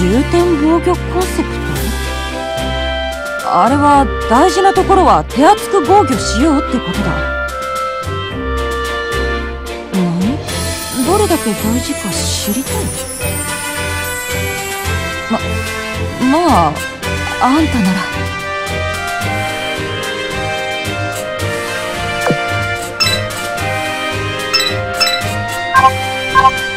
重点防御コンセプト。あれは大事なところは手厚く防御しようってことだ。何どれだけ大事か知りたい。ままああんたなら。あ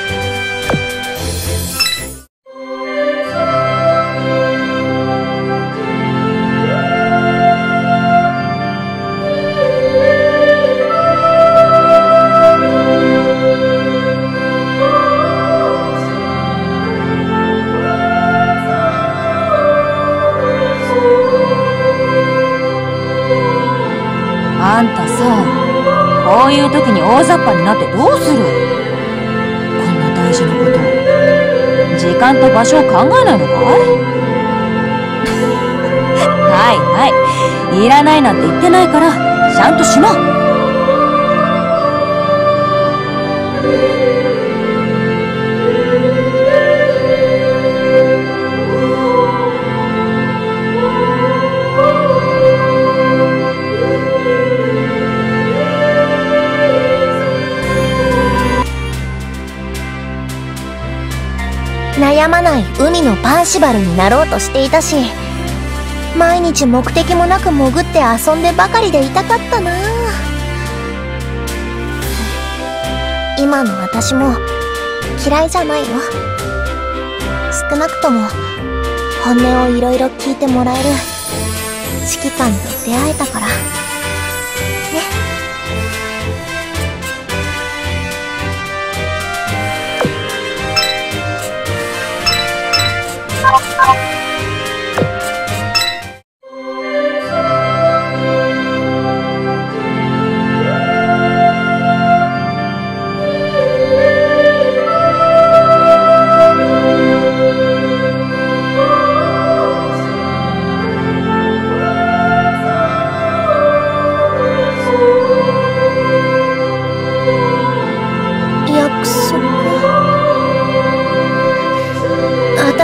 こういう時に大雑把になってどうする？こんな大事なこと。時間と場所を考えないのかい？はいはい。いらないなんて言ってないから。悩まない海のパーシバルになろうとしていたし毎日目的もなく潜って遊んでばかりでいたかったな。今の私も嫌いじゃないよ。少なくとも本音をいろいろ聞いてもらえる指揮官と出会えたから。ね約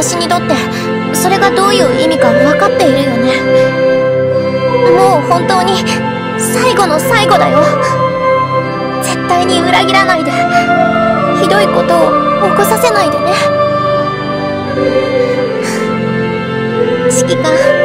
私にとってそれがどういう意味か分かっているよね。もう本当に最後の最後だよ。絶対に裏切らないで。ひどいことを起こさせないでね。指揮官